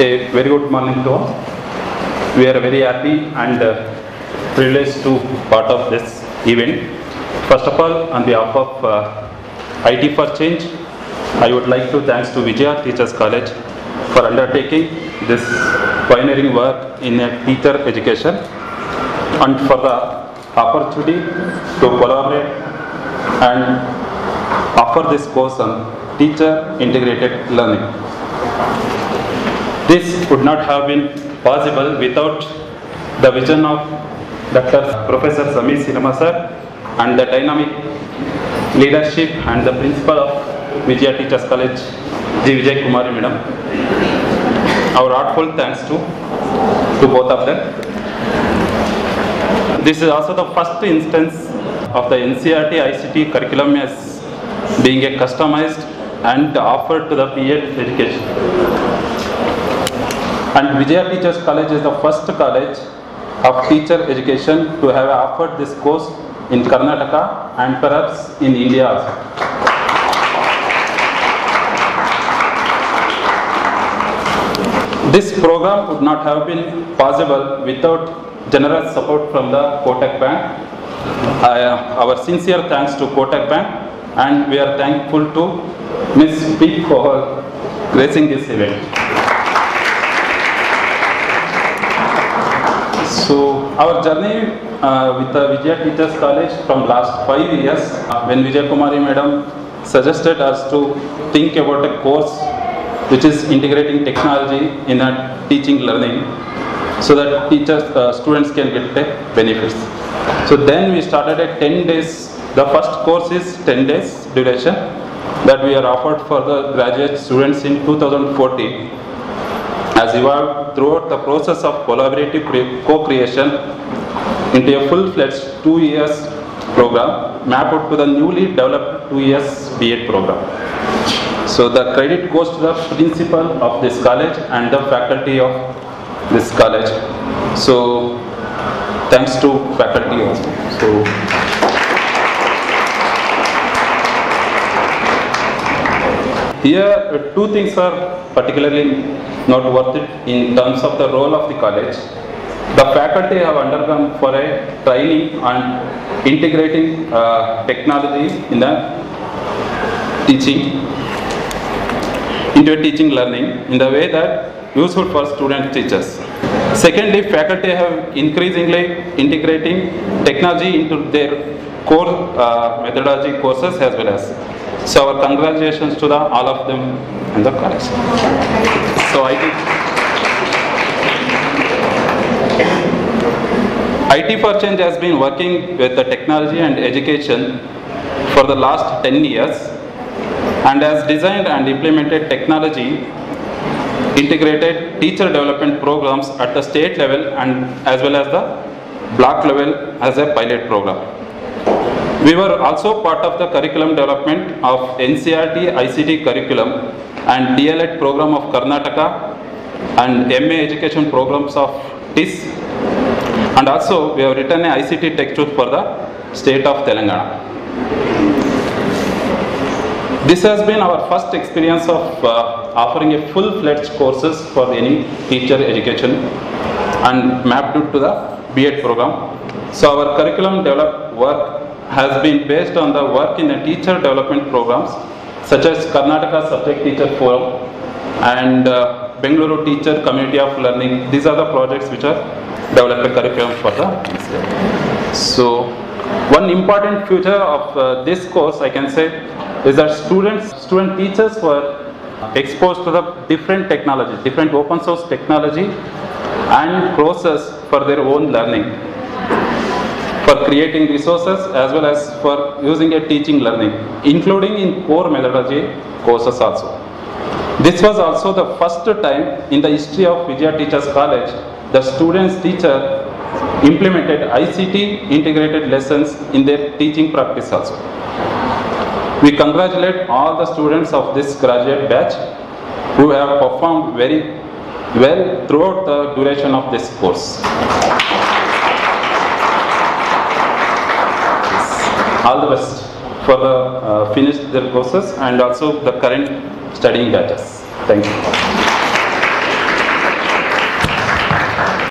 A very good morning to all. We are very happy and uh, privileged to part of this event. First of all, on behalf of uh, IT for Change, I would like to thanks to Vijaya Teachers College for undertaking this pioneering work in a teacher education and for the opportunity to collaborate and offer this course on teacher integrated learning. This would not have been possible without the vision of Dr. Professor Sami Sinema sir and the dynamic leadership and the principal of Vijaya Teachers College, G. Vijay Kumari Madam. Our heartfelt thanks to, to both of them. This is also the first instance of the NCERT ICT curriculum as being a customized and offered to the B.Ed education. And Vijaya Teachers College is the first college of teacher education to have offered this course in Karnataka and perhaps in India also. This program would not have been possible without generous support from the Kotak Bank. Uh, our sincere thanks to Kotak Bank and we are thankful to Ms. P. for gracing this event. So our journey uh, with the Vijaya Teachers College from last five years, uh, when Vijay Kumari Madam suggested us to think about a course which is integrating technology in a teaching learning so that teachers, uh, students can get the benefits. So then we started a 10 days, the first course is 10 days duration that we are offered for the graduate students in 2014 has evolved throughout the process of collaborative co-creation into a full-fledged two years program mapped out to the newly developed two years B.Ed program. So the credit goes to the principal of this college and the faculty of this college. So thanks to faculty also. So here uh, two things are particularly not worth it in terms of the role of the college. The faculty have undergone for a training on integrating uh, technology in the teaching into teaching learning in the way that useful for student teachers. Secondly, faculty have increasingly integrating technology into their core uh, methodology courses as well as. So our congratulations to the all of them in the college. So I think IT for Change has been working with the technology and education for the last 10 years and has designed and implemented technology integrated teacher development programs at the state level and as well as the block level as a pilot program. We were also part of the curriculum development of NCERT ICT curriculum and DLED program of Karnataka and MA education programs of TISS and also we have written a ICT textbook for the state of Telangana. This has been our first experience of uh, offering a full-fledged courses for any teacher education and mapped it to the B.Ed program. So our curriculum developed work has been based on the work in the teacher development programs such as Karnataka Subject Teacher Forum and uh, Bengaluru Teacher Community of Learning. These are the projects which are developed curriculum for the So one important feature of uh, this course I can say is that students, student teachers were exposed to the different technology, different open source technology and process for their own learning, for creating resources as well as for using a teaching learning, including in core methodology courses also. This was also the first time in the history of Vijaya Teachers College the students teacher implemented ICT integrated lessons in their teaching practice also. We congratulate all the students of this graduate batch who have performed very well throughout the duration of this course. All the best for the uh, finished their courses and also the current studying batches. Thank you.